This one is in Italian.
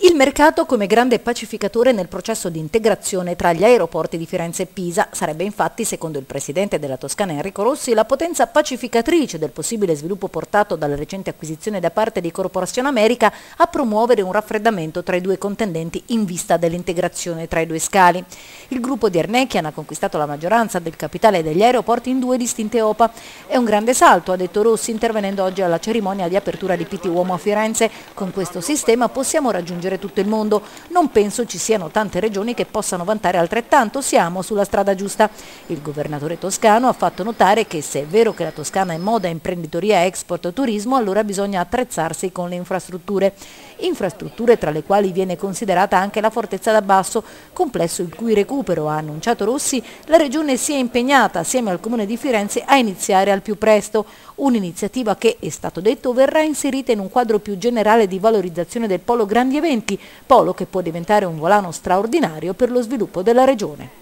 Il mercato come grande pacificatore nel processo di integrazione tra gli aeroporti di Firenze e Pisa sarebbe infatti, secondo il presidente della Toscana Enrico Rossi, la potenza pacificatrice del possibile sviluppo portato dalla recente acquisizione da parte di Corporazione America a promuovere un raffreddamento tra i due contendenti in vista dell'integrazione tra i due scali. Il gruppo di Ernechian ha conquistato la maggioranza del capitale degli aeroporti in due distinte OPA. È un grande salto, ha detto Rossi, intervenendo oggi alla cerimonia di apertura di PT Uomo a Firenze. Con questo sistema possiamo raggiungere raggiungere tutto il mondo. Non penso ci siano tante regioni che possano vantare altrettanto, siamo sulla strada giusta. Il governatore toscano ha fatto notare che se è vero che la Toscana è moda, imprenditoria, export, turismo, allora bisogna attrezzarsi con le infrastrutture. Infrastrutture tra le quali viene considerata anche la Fortezza d'Abbasso, complesso il cui recupero, ha annunciato Rossi, la regione si è impegnata assieme al comune di Firenze a iniziare al più presto. Un'iniziativa che, è stato detto, verrà inserita in un quadro più generale di valorizzazione del polo grandi eventi, polo che può diventare un volano straordinario per lo sviluppo della regione.